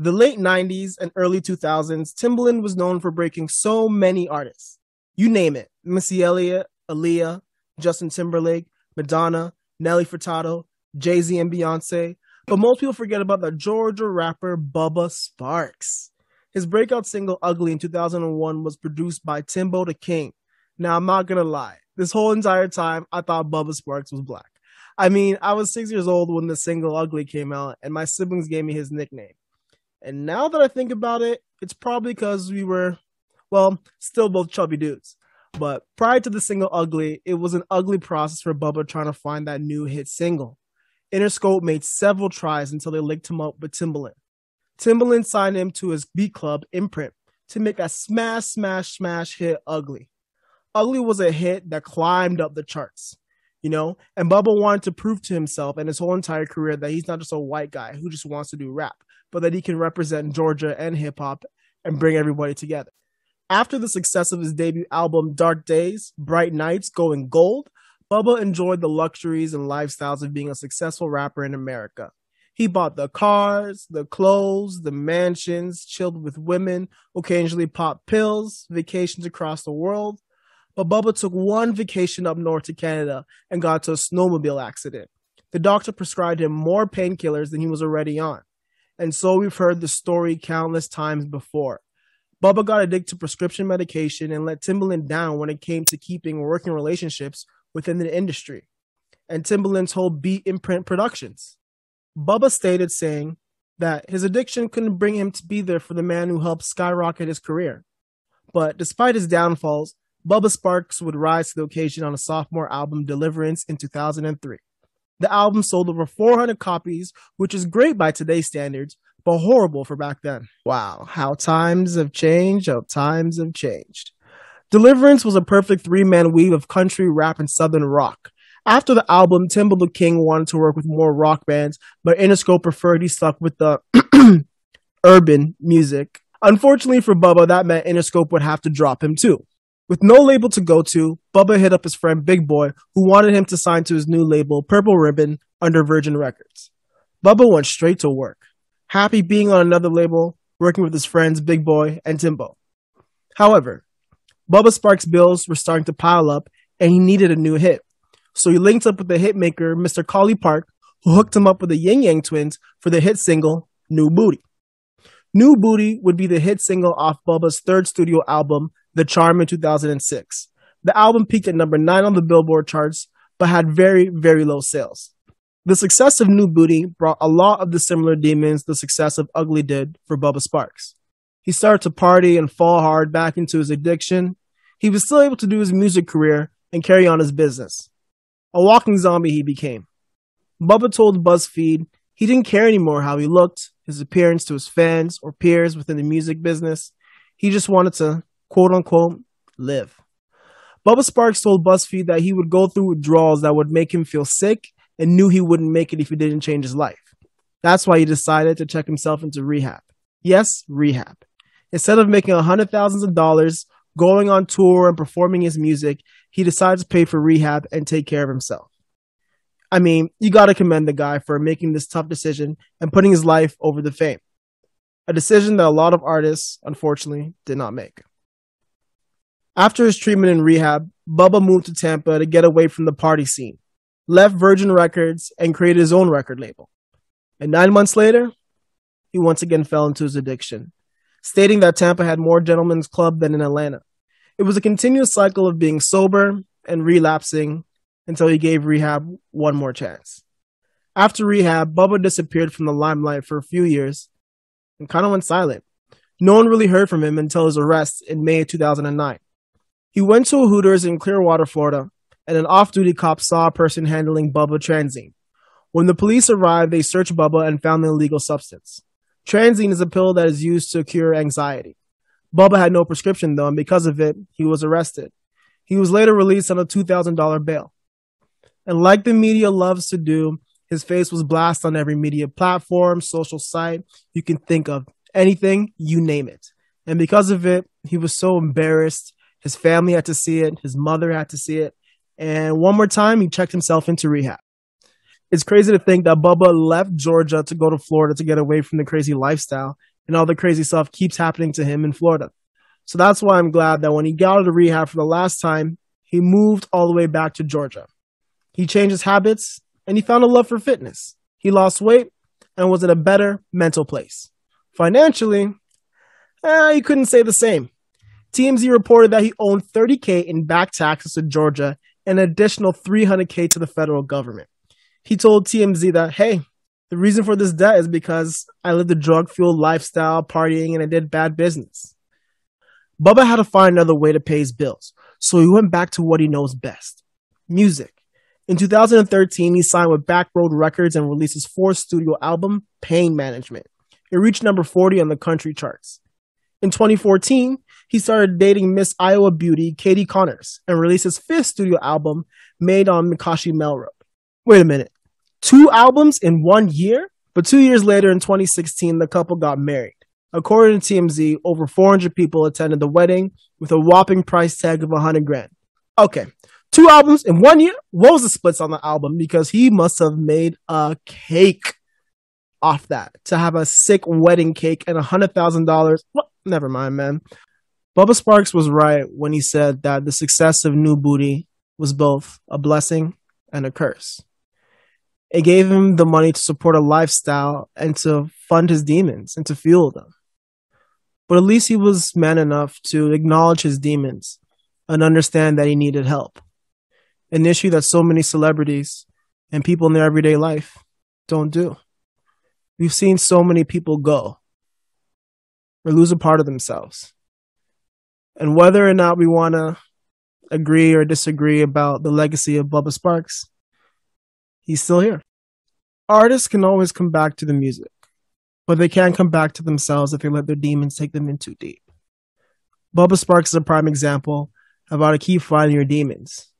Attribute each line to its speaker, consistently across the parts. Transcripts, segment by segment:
Speaker 1: The late 90s and early 2000s, Timbaland was known for breaking so many artists. You name it Missy Elliott, Aaliyah, Justin Timberlake, Madonna, Nelly Furtado, Jay Z, and Beyonce. But most people forget about the Georgia rapper Bubba Sparxxx. His breakout single Ugly in 2001 was produced by Timbo the King. Now, I'm not gonna lie, this whole entire time I thought Bubba Sparxxx was black. I mean, I was six years old when the single Ugly came out, and my siblings gave me his nickname. And now that I think about it, it's probably because we were, well, still both chubby dudes. But prior to the single Ugly, it was an ugly process for Bubba trying to find that new hit single. Interscope made several tries until they linked him up with Timbaland. Timbaland signed him to his beat club imprint to make a smash, smash, smash hit Ugly. Ugly was a hit that climbed up the charts, you know, and Bubba wanted to prove to himself and his whole entire career that he's not just a white guy who just wants to do rap, but that he can represent Georgia and hip hop and bring everybody together. After the success of his debut album Dark Days, Bright Nights, Going Gold, Bubba enjoyed the luxuries and lifestyles of being a successful rapper in America. He bought the cars, the clothes, the mansions, chilled with women, occasionally popped pills, vacations across the world. But Bubba took one vacation up north to Canada and got into a snowmobile accident. The doctor prescribed him more painkillers than he was already on. And so we've heard the story countless times before. Bubba got addicted to prescription medication and let Timbaland down when it came to keeping working relationships within the industry and Timbaland's whole beat imprint productions. Bubba stated saying that his addiction couldn't bring him to be there for the man who helped skyrocket his career. But despite his downfalls, Bubba Sparxxx would rise to the occasion on a sophomore album, Deliverance, in 2003. The album sold over 400 copies, which is great by today's standards, but horrible for back then. Wow, how times have changed, how times have changed. Deliverance was a perfect three man weave of country, rap, and southern rock. After the album, Timbaland the King wanted to work with more rock bands, but Interscope preferred he stuck with the urban music. Unfortunately for Bubba, that meant Interscope would have to drop him too. With no label to go to, Bubba hit up his friend Big Boi, who wanted him to sign to his new label, Purple Ribbon, under Virgin Records. Bubba went straight to work, happy being on another label, working with his friends Big Boi and Timbo. However, Bubba Sparxxx' bills were starting to pile up, and he needed a new hit. So he linked up with the hitmaker, Mr. Collipark, who hooked him up with the Ying Yang Twins for the hit single, New Booty. New Booty would be the hit single off Bubba's third studio album, The Charm in 2006. The album peaked at number 9 on the Billboard charts, but had very, very low sales. The success of New Booty brought a lot of the similar demons the success of Ugly did for Bubba Sparxxx. He started to party and fall hard back into his addiction. He was still able to do his music career and carry on his business. A walking zombie he became. Bubba told BuzzFeed he didn't care anymore how he looked, his appearance to his fans or peers within the music business. He just wanted to, quote unquote, live. Bubba Sparxxx told BuzzFeed that he would go through withdrawals that would make him feel sick and knew he wouldn't make it if he didn't change his life. That's why he decided to check himself into rehab. Yes, rehab. Instead of making a hundred thousands of dollars going on tour and performing his music, he decided to pay for rehab and take care of himself. I mean, you got to commend the guy for making this tough decision and putting his life over the fame. A decision that a lot of artists, unfortunately, did not make. After his treatment in rehab, Bubba moved to Tampa to get away from the party scene, left Virgin Records, and created his own record label. And nine months later, he once again fell into his addiction, stating that Tampa had more gentlemen's club than in Atlanta. It was a continuous cycle of being sober and relapsing until he gave rehab one more chance. After rehab, Bubba disappeared from the limelight for a few years and kind of went silent. No one really heard from him until his arrest in May 2009. He went to a Hooters in Clearwater, Florida, and an off duty cop saw a person handling Bubba Transine. When the police arrived, they searched Bubba and found the illegal substance. Transine is a pill that is used to cure anxiety. Bubba had no prescription though, and because of it, he was arrested. He was later released on a $2,000 bail. And like the media loves to do, his face was blasted on every media platform, social site you can think of, anything, you name it. And because of it, he was so embarrassed. His family had to see it, his mother had to see it. And one more time, he checked himself into rehab. It's crazy to think that Bubba left Georgia to go to Florida to get away from the crazy lifestyle and all the crazy stuff keeps happening to him in Florida. So that's why I'm glad that when he got out of rehab for the last time, he moved all the way back to Georgia. He changed his habits and he found a love for fitness. He lost weight and was in a better mental place. Financially, eh, he couldn't say the same. TMZ reported that he owed 30K in back taxes to Georgia and an additional 300K to the federal government. He told TMZ that, hey, the reason for this debt is because I lived a drug fueled lifestyle, partying, and I did bad business. Bubba had to find another way to pay his bills, so he went back to what he knows best music. In 2013, he signed with Backroad Records and released his fourth studio album, Pain Management. It reached number 40 on the country charts. In 2014, he started dating Miss Iowa beauty Katie Connors and released his fifth studio album, Made on McCosh Mill Road. Wait a minute. Two albums in one year? But two years later, in 2016, the couple got married. According to TMZ, over 400 people attended the wedding with a whopping price tag of 100 grand. Okay, two albums in one year? What was the splits on the album? Because he must have made a cake off that to have a sick wedding cake and a hundred thousand dollars. Well, never mind, man. Bubba Sparxxx was right when he said that the success of New Booty was both a blessing and a curse. It gave him the money to support a lifestyle and to fund his demons and to fuel them. But at least he was man enough to acknowledge his demons and understand that he needed help. An issue that so many celebrities and people in their everyday life don't do. We've seen so many people go or lose a part of themselves. And whether or not we want to agree or disagree about the legacy of Bubba Sparxxx, he's still here. Artists can always come back to the music, but they can't come back to themselves if they let their demons take them in too deep. Bubba Sparxxx is a prime example of how to keep fighting your demons.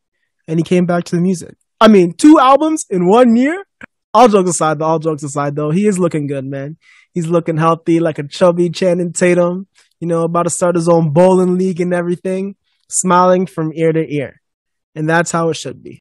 Speaker 1: And he came back to the music. I mean, two albums in one year? All jokes aside, all jokes aside, though, he is looking good, man. He's looking healthy, like a chubby Channing Tatum, you know, about to start his own bowling league and everything, smiling from ear to ear. And that's how it should be.